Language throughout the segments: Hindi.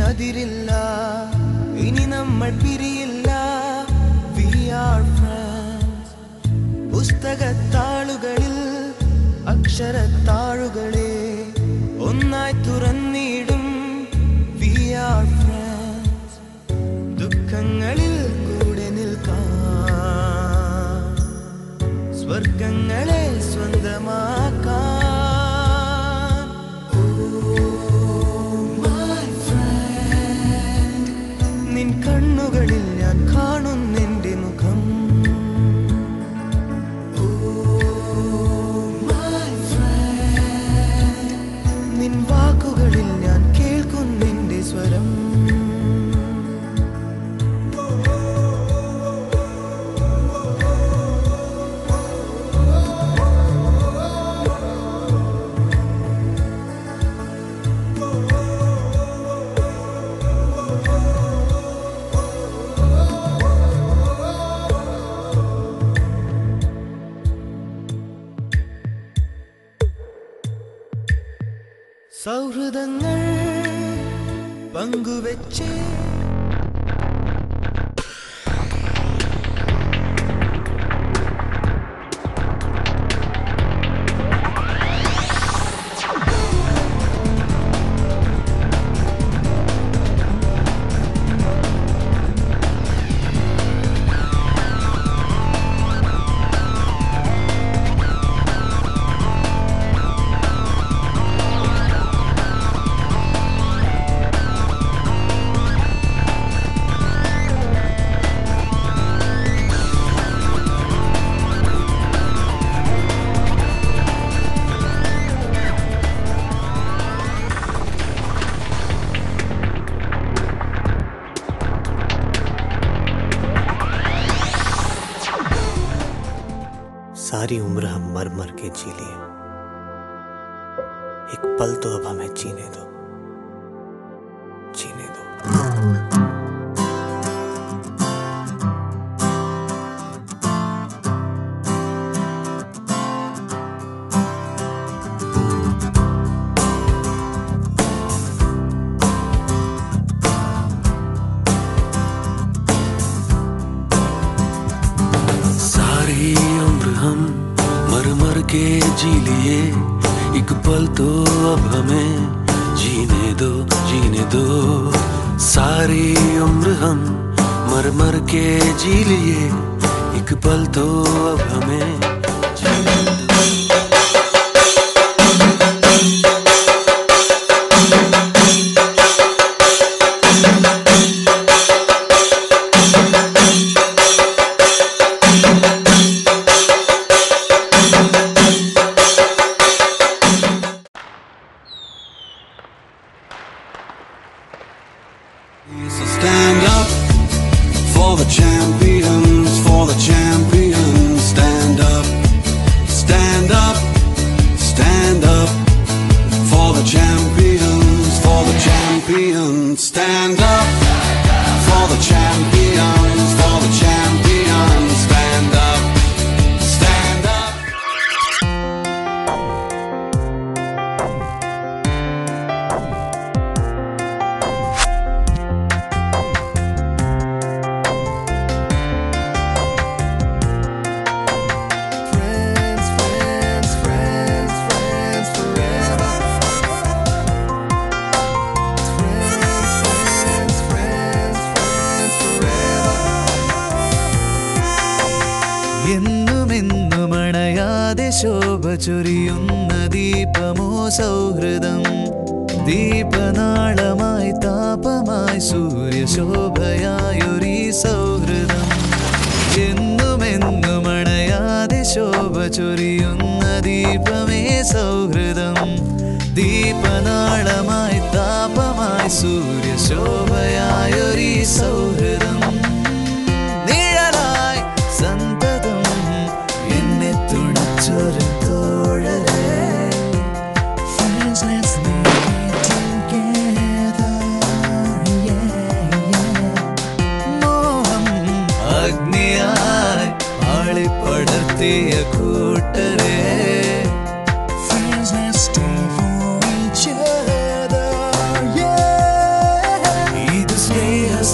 അതിരില്ല ഇനി നമ്മൾ പിരിയില്ല. വി ആർ ഫ്രണ്ട്സ് പുസ്തകത്താളുകളിൽ അക്ഷരത്താളുകളെ ഒന്നായി തുറന്നിടും. വി ആർ ഫ്രണ്ട്സ് ദുഃഖങ്ങളിൽ കൂടെ നിൽക്കാം. സ്വർഗങ്ങളെ സ്വന്തമാക്കാം. സൗഹൃദങ്ങൾ പങ്കുവെച്ച് सारी उम्र हम मर मर के जी लिए। एक पल तो अब हमें जीने दो। एक पल तो अब हमें जीने दो जीने दो। सारी उम्र हम मर मर के जी लिए, एक पल तो अब हमें ശോഭ ചൊരിയുന്ന ദീപമോ സൗഹൃദം. ദീപനാളമായി താപമായി സൂര്യശോഭയായൊരീ സൗഹൃദം. എന്നുമെന്നും അണയാതെ ശോഭ ചൊരിയുന്ന ദീപമേ സൗഹൃദം. ദീപനാളമായി താപമായി സൂര്യശോഭയായൊരീ സൗഹൃദം.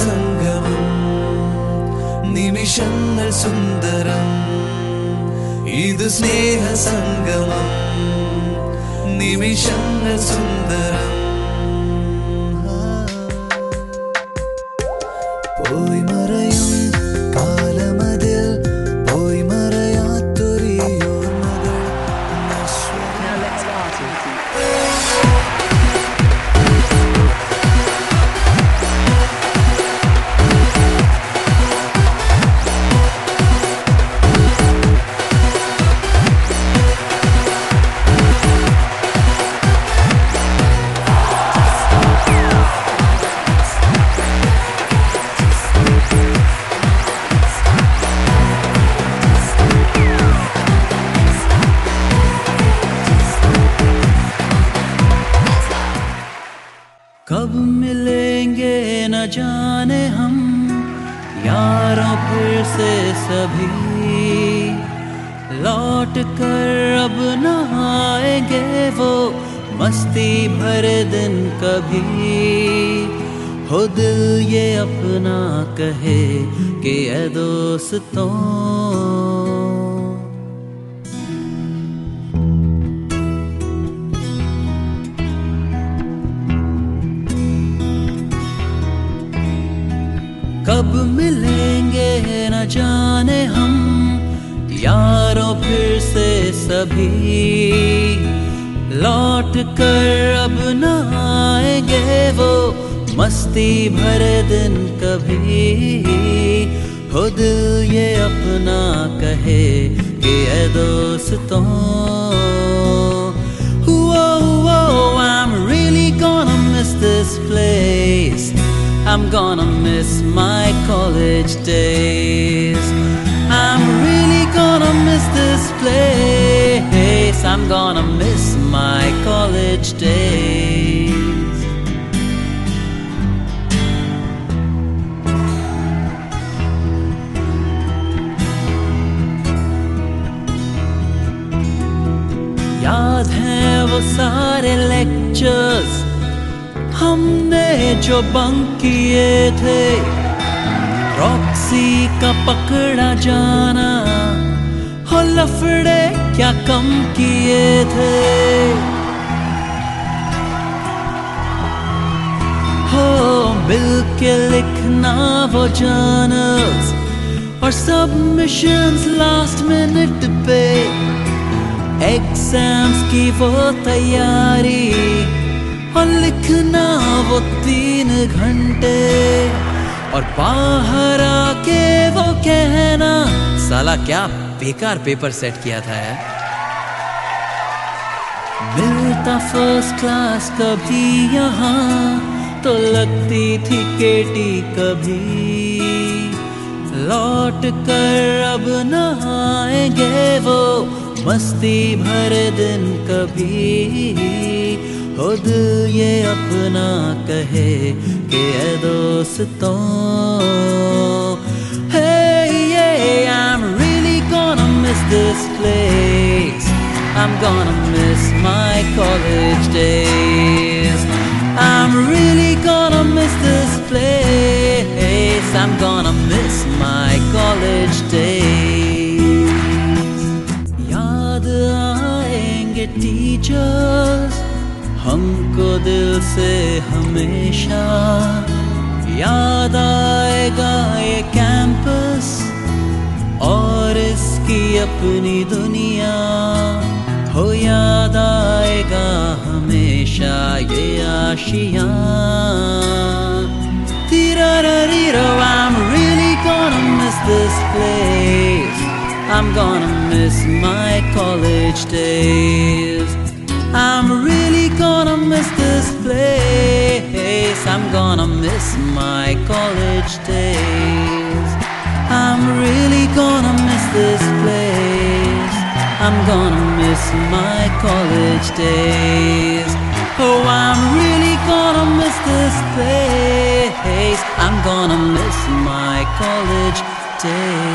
സംഗമം നിമിഷങ്ങൾ സുന്ദരം. ഇത് സ്നേഹ സംഗമം നിമിഷങ്ങൾ സുന്ദരം. न जाने हम यारों फिर से सभी। लौट कर अब न आएँगे वो मस्ती भरे दिन कभी। हो दिल ये अपना कहे कि ए दोस्तों कब मिलेंगे न जाने हम यारों फिर से सभी लौट कर अब न आएँगे वो मस्ती भरे दिन कभी दिल ये अपना कहे कि ए दोस्तों Whoa, whoa, I'm really gonna miss this place. I'm gonna miss my college days. I'm really gonna miss this place. I'm gonna miss my college days. याद है वो सारे लेक्चर्स हमने जो बंक किए थे रॉक्सी का पकड़ा जाना हो लफड़े क्या कम किए थे। हो मिल के लिखना वो जर्नल्स और सबमिशंस लास्ट मिनट पे एग्ज़ाम्स की वो तैयारी। और लिखना वो तीन घंटे। और बाहर आके वो कहना, साला क्या बेकार पेपर सेट किया था यार। मिलता फ़र्स्ट क्लास कभी यहाँ तो लगती थी केटी कभी। लौट कर अब न आएँगे वो, मस्ती भरे दिन कभी। हो दिल ये अपना कहे कि ए दोस्तों Hey, yeah, I'm really gonna miss this place. I'm gonna miss my college days. I'm really दिल से हमेशा याद आएगा ये कैंपस और इसकी अपनी दुनिया हो याद आएगा हमेशा ये Asia Tirarariro, I'm really gonna miss this place. I'm gonna miss my college days. I'm really gonna miss this place. I'm gonna miss my college days. I'm really gonna miss this place. I'm gonna miss my college days. Oh, I'm really gonna miss this place. I'm gonna miss my college days.